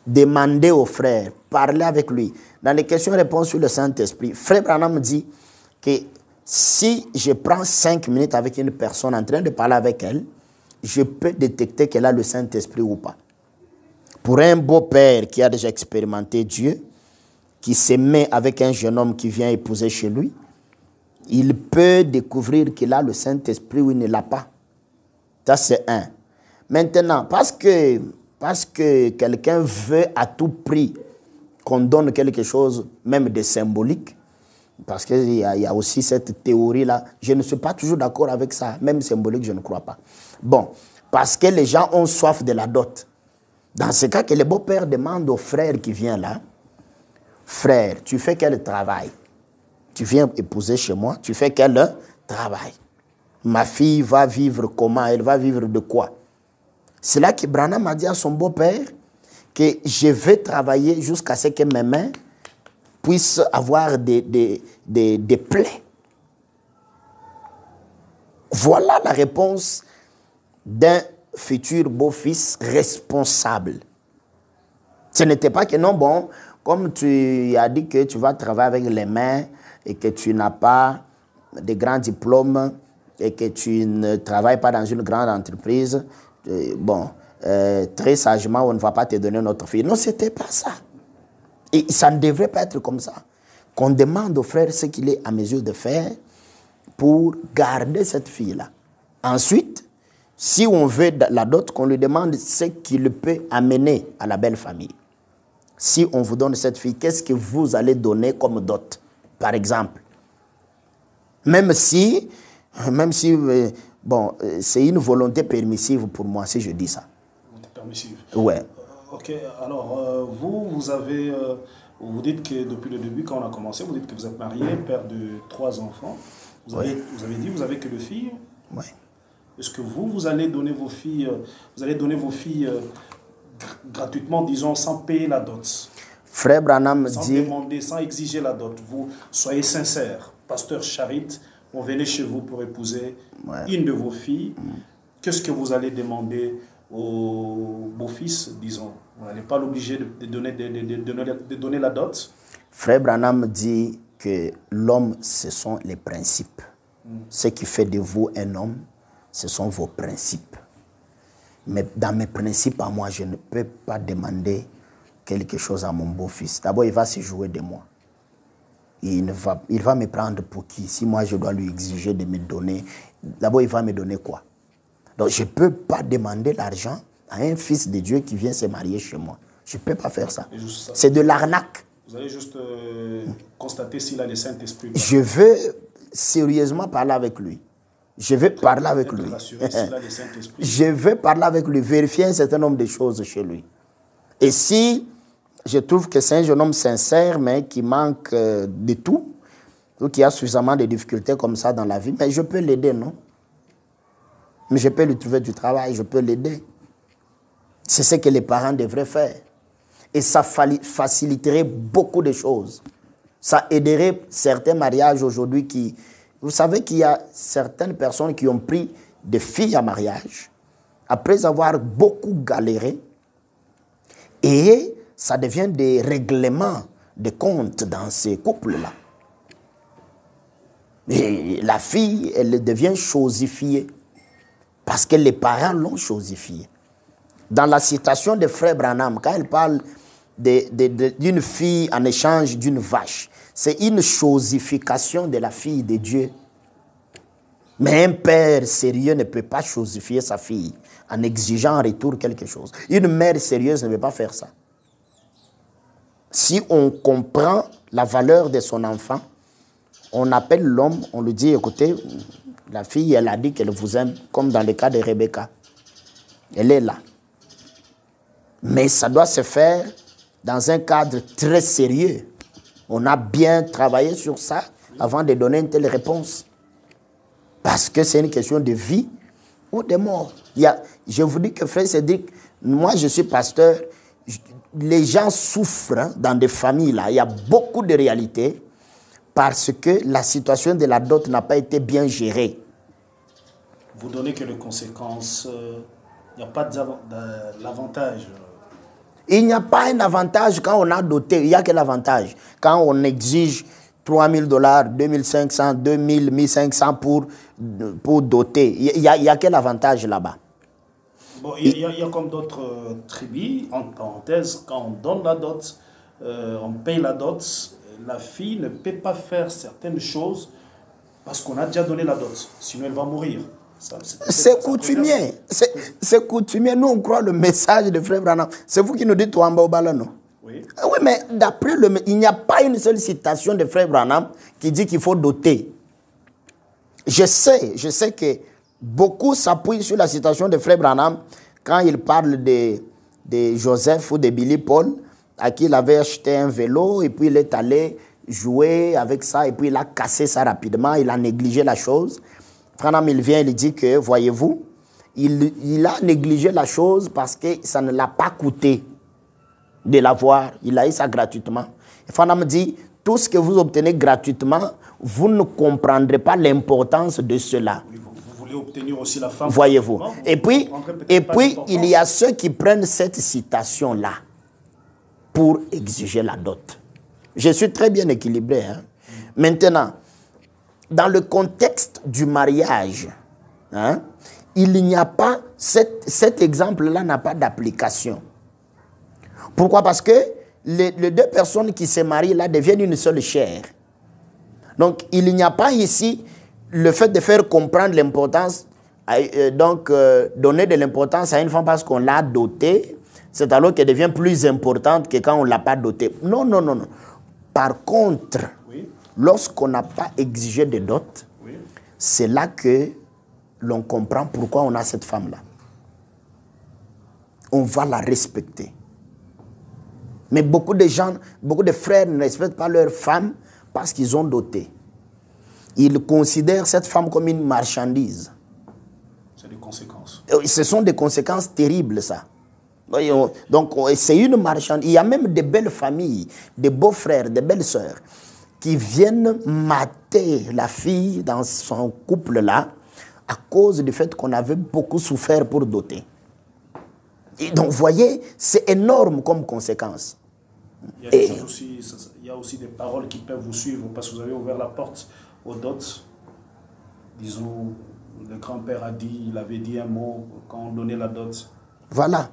demander au frère, parler avec lui. Dans les questions-réponses sur le Saint-Esprit, frère Branham dit que si je prends cinq minutes avec une personne en train de parler avec elle, je peux détecter qu'elle a le Saint-Esprit ou pas. Pour un beau-père qui a déjà expérimenté Dieu, qui se met avec un jeune homme qui vient épouser chez lui, il peut découvrir qu'il a le Saint-Esprit ou il ne l'a pas. Ça, c'est un. Maintenant, parce que, parce que quelqu'un veut à tout prix qu'on donne quelque chose, même de symbolique, parce qu'il y, a- il y a aussi cette théorie-là, je ne suis pas toujours d'accord avec ça, même symbolique, je ne crois pas. Bon, parce que les gens ont soif de la dot. Dans ce cas que le beau-père demande au frère qui vient là, frère, tu fais quel travail? Tu viens épouser chez moi, tu fais quel travail? Ma fille va vivre comment? Elle va vivre de quoi? C'est là que Branham a dit à son beau-père que je vais travailler jusqu'à ce que mes mains puissent avoir des, des, plaies. Voilà la réponse d'un futur beau-fils responsable. Ce n'était pas que non, bon, comme tu as dit que tu vas travailler avec les mains et que tu n'as pas de grands diplômes et que tu ne travailles pas dans une grande entreprise, euh, bon, euh, très sagement, on ne va pas te donner notre fille. Non, ce n'était pas ça. Et ça ne devrait pas être comme ça. Qu'on demande au frère ce qu'il est à mesure de faire pour garder cette fille-là. Ensuite, si on veut la dot, qu'on lui demande ce qu'il peut amener à la belle famille. Si on vous donne cette fille, qu'est-ce que vous allez donner comme dot, par exemple Même si, même si euh, bon, euh, c'est une volonté permissive pour moi, si je dis ça. Permissive. Ouais. Ok, alors euh, vous, vous avez, euh, vous dites que depuis le début, quand on a commencé, vous dites que vous êtes marié, père de trois enfants. Vous avez, vous avez dit, vous avez que deux filles. Ouais. Est-ce que vous, vous allez donner vos filles, euh, vous allez donner vos filles euh, gr- gratuitement, disons, sans payer la dot, Frère Branham sans dit, demander, sans exiger la dot. Vous soyez sincère, pasteur Charit, on venait chez vous pour épouser Ouais. une de vos filles. Qu'est-ce que vous allez demander au beau-fils, disons? Vous n'allez pas l'obliger de, donner, de, de- de donner, de donner la dot? Frère Branham dit que l'homme, ce sont les principes. Ce qui fait de vous un homme, ce sont vos principes. Mais dans mes principes à moi, je ne peux pas demander quelque chose à mon beau-fils. D'abord, il va se jouer de moi. Il, ne va, il va me prendre pour qui? Si moi, je dois lui exiger de me donner, d'abord, il va me donner quoi? Donc, je ne peux pas demander l'argent à un fils de Dieu qui vient se marier chez moi. Je ne peux pas faire ça. C'est de l'arnaque. Vous allez juste euh, constater s'il a le Saint-Esprit. Je veux sérieusement parler avec lui. Je veux parler avec lui. Je veux parler avec lui, vérifier un certain nombre de choses chez lui. Et si je trouve que c'est un jeune homme sincère, mais qui manque euh, de tout, ou qui a suffisamment de difficultés comme ça dans la vie, mais je peux l'aider, non? Mais je peux lui trouver du travail, je peux l'aider. C'est ce que les parents devraient faire. Et ça faciliterait beaucoup de choses. Ça aiderait certains mariages aujourd'hui qui... Vous savez qu'il y a certaines personnes qui ont pris des filles à mariage après avoir beaucoup galéré et ça devient des règlements de comptes dans ces couples-là. La fille, elle devient chosifiée parce que les parents l'ont chosifiée. Dans la citation de Frère Branham, quand il parle d'une fille en échange d'une vache, c'est une chosification de la fille de Dieu. Mais un père sérieux ne peut pas chosifier sa fille en exigeant en retour quelque chose. Une mère sérieuse ne peut pas faire ça. Si on comprend la valeur de son enfant, on appelle l'homme, on lui dit, écoutez, la fille, elle a dit qu'elle vous aime, comme dans le cas de Rebecca. Elle est là. Mais ça doit se faire dans un cadre très sérieux. On a bien travaillé sur ça avant de donner une telle réponse. Parce que c'est une question de vie ou de mort. Il y a, je vous dis que frère Cédric, moi je suis pasteur, les gens souffrent hein, dans des familles là. Il y a beaucoup de réalités parce que la situation de la dot n'a pas été bien gérée. Vous donnez que les conséquences. euh, Il n'y a pas d'avant- d'a- l'avantage. euh, Il n'y a pas un avantage quand on a doté. Il y a quel avantage? Quand on exige 3 000 dollars, 2 500, 2 000, 1 500 pour, pour doter. Il y a, quel avantage là-bas? Bon, il y a comme d'autres euh, tribus, en parenthèse, quand on donne la dot, euh, on paye la dot, la fille ne peut pas faire certaines choses parce qu'on a déjà donné la dot, sinon elle va mourir. C'est coutumier. C'est coutumier. Nous, on croit le message de Frère Branham. C'est vous qui nous dites ballon, non? Oui. Ah Oui, mais d'après le. Il n'y a pas une seule citation de Frère Branham qui dit qu'il faut doter. Je sais, je sais que beaucoup s'appuient sur la citation de Frère Branham quand il parle de, de Joseph ou de Billy Paul, à qui il avait acheté un vélo et puis il est allé jouer avec ça et puis il a cassé ça rapidement, il a négligé la chose. Branham, il vient, il dit que, voyez-vous, il, il a négligé la chose parce que ça ne l'a pas coûté de l'avoir. Il a eu ça gratuitement. Et dit, tout ce que vous obtenez gratuitement, vous ne comprendrez pas l'importance de cela. Oui, vous, vous voulez obtenir aussi la femme. Voyez-vous. Et puis, et puis il y a ceux qui prennent cette citation-là pour exiger la dot. Je suis très bien équilibré. hein. Maintenant, dans le contexte du mariage, hein, il n'y a pas, cet, cet exemple-là n'a pas d'application. Pourquoi? Parce que les, les deux personnes qui se marient là deviennent une seule chair. Donc, il n'y a pas ici le fait de faire comprendre l'importance, euh, donc euh, donner de l'importance à une femme parce qu'on l'a dotée, c'est alors qu'elle devient plus importante que quand on ne l'a pas dotée. Non, non, non, non. Par contre, Oui, lorsqu'on n'a pas exigé de dot. C'est là que l'on comprend pourquoi on a cette femme-là. On va la respecter. Mais beaucoup de gens, beaucoup de frères ne respectent pas leur femme parce qu'ils ont doté. Ils considèrent cette femme comme une marchandise. C'est des conséquences. Et Ce sont des conséquences terribles, ça. Donc, on- c'est une marchandise. Il y a même des belles familles, des beaux frères, des belles sœurs, qui viennent mater la fille dans son couple-là à cause du fait qu'on avait beaucoup souffert pour doter. Et donc, vous voyez, c'est énorme comme conséquence. Il y, a des Et- choses aussi, ça- ça- il y a aussi des paroles qui peuvent vous suivre parce que vous avez ouvert la porte aux dots. Disons, le grand-père a dit, il avait dit un mot quand on donnait la dot. Voilà.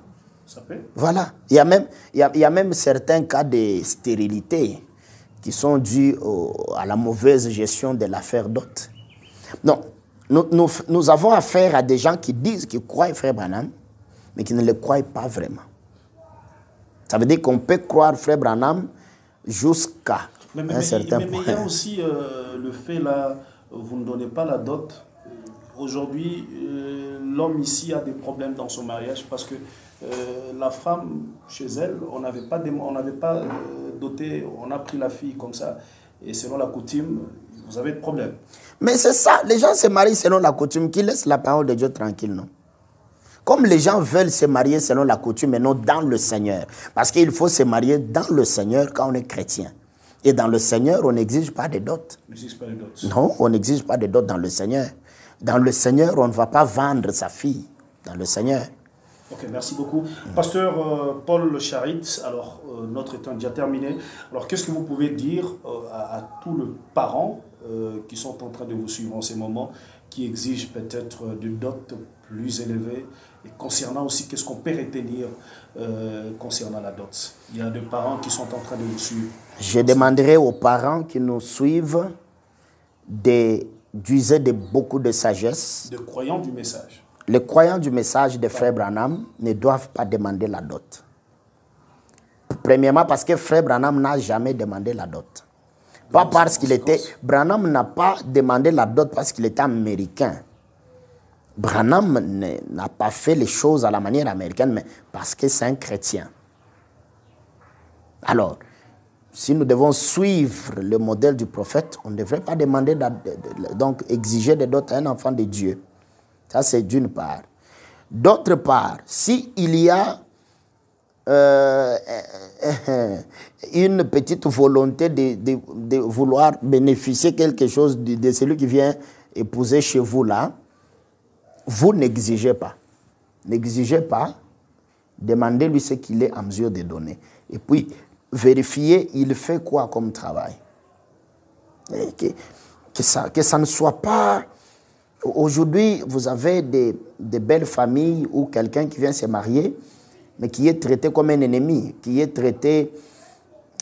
Ça peut Voilà. Il y a même, il y a, il y a même certains cas de stérilité qui sont dus au- à la mauvaise gestion de l'affaire dot. Non, nous, nous, nous avons affaire à des gens qui disent, qui croient, frère Branham, mais qui ne le croient pas vraiment. Ça veut dire qu'on peut croire Frère Branham jusqu'à un certain point. Mais il y a aussi euh, le fait là, vous ne donnez pas la dot. Aujourd'hui, euh, l'homme ici a des problèmes dans son mariage parce que euh, la femme, chez elle, on n'avait pas, on n'avait pas doté, on a pris la fille comme ça. Et selon la coutume, vous avez des problèmes. Mais c'est ça, les gens se marient selon la coutume, qui laissent la parole de Dieu tranquille, non? Comme les gens veulent se marier selon la coutume mais non dans le Seigneur. Parce qu'il faut se marier dans le Seigneur quand on est chrétien. Et dans le Seigneur, on n'exige pas de dot. Non, on n'exige pas de dot dans le Seigneur. Dans le Seigneur, on ne va pas vendre sa fille. Dans le Seigneur. Ok, merci beaucoup. Pasteur euh, Paul Charit, alors euh, notre temps déjà terminé. Alors qu'est-ce que vous pouvez dire euh, à, à, tous les parents qui sont en train de vous suivre en ces moments, qui exigent peut-être des dot plus élevées et concernant aussi qu'est-ce qu'on peut retenir concernant la dot Il y a des parents qui sont en train de vous suivre. Je demanderai aux parents qui nous suivent d'user de beaucoup de sagesse. De croyants du message les croyants du message de Frère Branham ne doivent pas demander la dot. Premièrement, parce que Frère Branham n'a jamais demandé la dot. Pas parce qu'il était. Branham n'a pas demandé la dot parce qu'il était américain. Branham n'a pas fait les choses à la manière américaine, mais parce que c'est un chrétien. Alors, si nous devons suivre le modèle du prophète, on ne devrait pas demander, donc exiger des dots à un enfant de Dieu. Ça, c'est d'une part. D'autre part, s'il y a euh, une petite volonté de, vouloir bénéficier quelque chose de, celui qui vient épouser chez vous là, vous n'exigez pas. N'exigez pas. Demandez-lui ce qu'il est en mesure de donner. Et puis, vérifiez, il fait quoi comme travail? que, ça, que ça ne soit pas Aujourd'hui, vous avez des, belles familles où quelqu'un qui vient se marier, mais qui est traité comme un ennemi, qui est traité...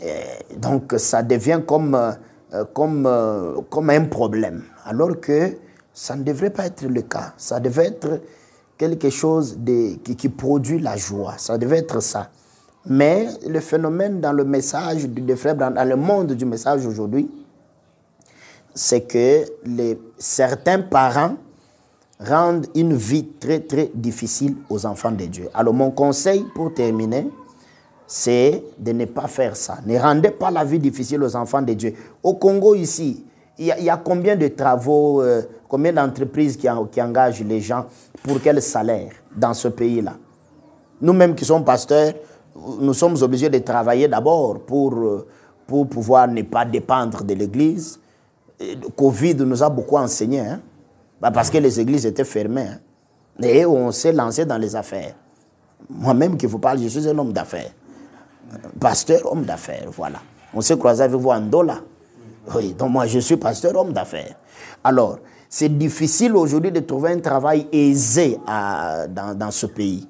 Eh, donc ça devient comme, euh, comme, euh, comme un problème. Alors que ça ne devrait pas être le cas. Ça devait être quelque chose de, qui, produit la joie. Ça devait être ça. Mais le phénomène dans le message de frère, dans le monde du message aujourd'hui, c'est que les, certains parents rendent une vie très très difficile aux enfants de Dieu. Alors mon conseil pour terminer, c'est de ne pas faire ça. Ne rendez pas la vie difficile aux enfants de Dieu. Au Congo ici, il y a, combien de travaux, euh, combien d'entreprises qui, qui, engagent les gens pour quel salaire dans ce pays-là? Nous-mêmes qui sommes pasteurs, nous sommes obligés de travailler d'abord pour, euh, pour pouvoir ne pas dépendre de l'Église Covid nous a beaucoup enseigné, hein. bah, parce que les églises étaient fermées. Hein. Et on s'est lancé dans les affaires. Moi-même qui vous parle, je suis un homme d'affaires. Pasteur, homme d'affaires, voilà. On s'est croisé avec vous en Dola. Oui, donc moi je suis pasteur, homme d'affaires. Alors, c'est difficile aujourd'hui de trouver un travail aisé dans, ce pays.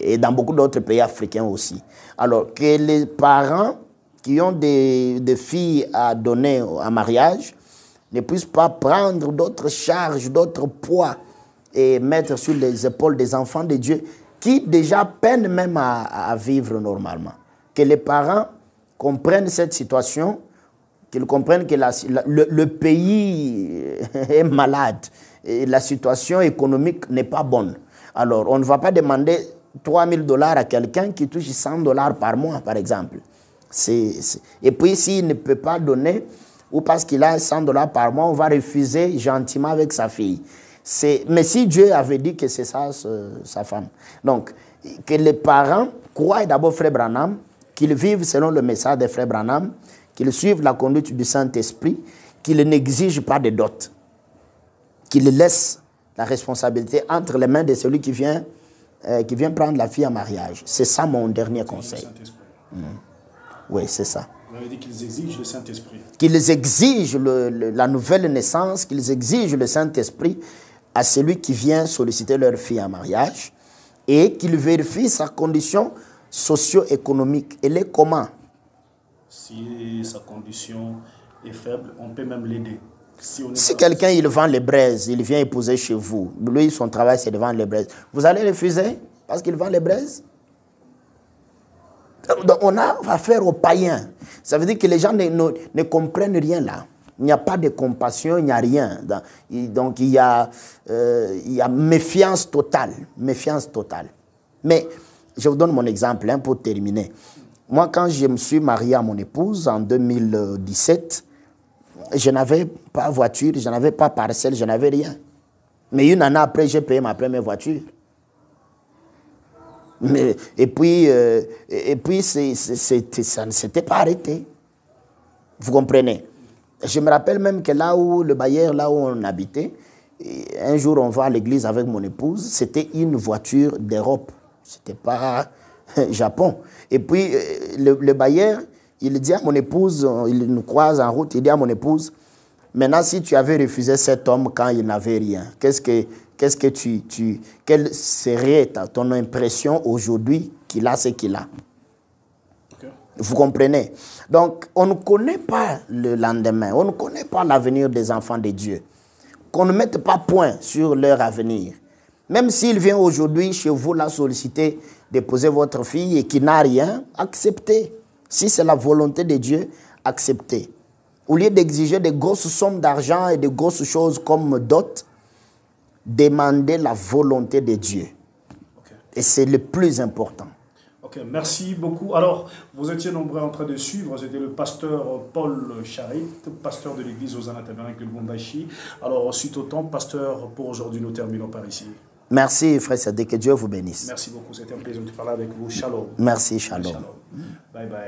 Et dans beaucoup d'autres pays africains aussi. Alors, que les parents qui ont des filles à donner en mariage ne puissent pas prendre d'autres charges, d'autres poids et mettre sur les épaules des enfants de Dieu qui déjà peinent même à, vivre normalement. Que les parents comprennent cette situation, qu'ils comprennent que le, pays est malade et la situation économique n'est pas bonne. Alors, on ne va pas demander 3 000 dollars à quelqu'un qui touche 100 dollars par mois, par exemple. Et puis, s'il ne peut pas donner, ou parce qu'il a 100 dollars par mois, on va refuser gentiment avec sa fille. Mais si Dieu avait dit que c'est ça sa femme. Donc, que les parents croient d'abord Frère Branham, qu'ils vivent selon le message de Frère Branham, qu'ils suivent la conduite du Saint-Esprit, qu'ils n'exigent pas de dot, qu'ils laissent la responsabilité entre les mains de celui qui vient, euh, qui vient prendre la fille en mariage. C'est ça mon dernier conseil. Oui, c'est ça. Dit qu'ils exigent le Saint-Esprit. Qu'ils exigent la nouvelle naissance, qu'ils exigent le Saint-Esprit à celui qui vient solliciter leur fille en mariage et qu'ils vérifient sa condition socio-économique. Elle est comment? Si sa condition est faible, on peut même l'aider. Si, quelqu'un il vend les braises, il vient épouser chez vous, lui son travail c'est de vendre les braises, vous allez refuser Parce qu'il vend les braises? Donc, on a affaire aux païens. Ça veut dire que les gens ne, ne- ne comprennent rien là. Il n'y a pas de compassion, il n'y a rien. Donc il y, a, euh, il y a méfiance totale. Méfiance totale. Mais je vous donne mon exemple hein, pour terminer. Moi, quand je me suis marié à mon épouse en 2017, je n'avais pas voiture, je n'avais pas parcelle, je n'avais rien. Mais une année après, j'ai payé ma première voiture. Et puis, euh, et puis ça ne s'était pas arrêté. Vous comprenez? Je me rappelle même que là où le bailleur, là où on habitait, un jour on va à l'église avec mon épouse, c'était une voiture d'Europe. C'était pas Japon. Et puis euh, le, le bailleur, il dit à mon épouse, il nous croise en route, il dit à mon épouse, maintenant si tu avais refusé cet homme quand il n'avait rien, qu'est-ce que, qu'est-ce que tu, tu, quelle serait ta- ton impression aujourd'hui qu'il a ce qu'il a? Vous comprenez? Donc, on ne connaît pas le lendemain, on ne connaît pas l'avenir des enfants de Dieu. Qu'on ne mette pas point sur leur avenir. Même s'il vient aujourd'hui chez vous la solliciter déposer votre fille et qui n'a rien, acceptez. Si c'est la volonté de Dieu, acceptez. Au lieu d'exiger de grosses sommes d'argent et de grosses choses comme dot, demandez la volonté de Dieu. Et c'est le plus important. Ok, merci beaucoup. Alors, vous étiez nombreux en train de suivre. C'était le pasteur Paul Charit, pasteur de l'église aux Tabernacle de Bombashi. Alors, suite au temps, pasteur, pour aujourd'hui, nous terminons par ici. Merci, frère Sadé, que Dieu vous bénisse. Merci beaucoup. C'était un plaisir de parler avec vous. Shalom. Merci, shalom. Shalom. Bye bye.